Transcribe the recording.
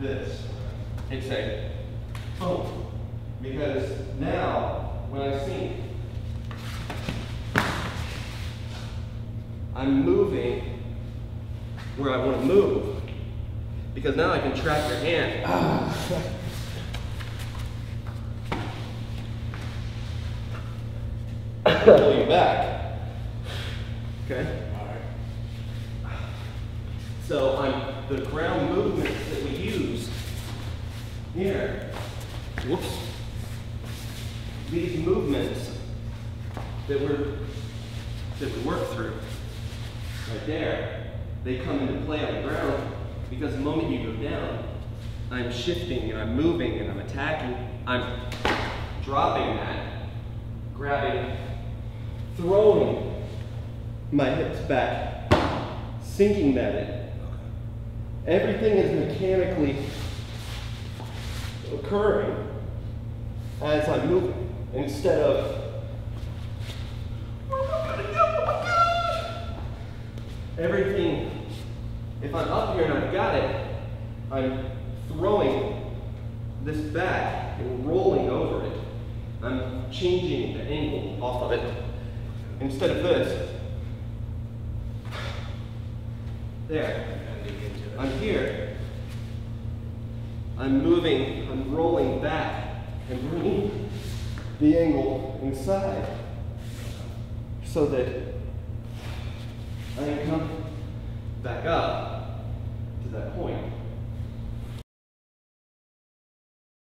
this. It's a boom. Because now, when I sink, I'm moving where I want to move. Because now I can track your hand. Pull you back. So I'm the ground movements that we use here. Whoops. These movements that we're that we work through right there, they come into play on the ground because the moment you go down, I'm shifting and I'm moving and I'm attacking. I'm dropping that, grabbing, throwing my hips back, sinking that in. Everything is mechanically occurring as I'm moving instead of everything if I'm up here and I've got it I'm throwing this back and rolling over it. I'm changing the angle off of it. Instead of this there I'm here. I'm moving, I'm rolling back and bringing the angle inside so that I can come back up to that point.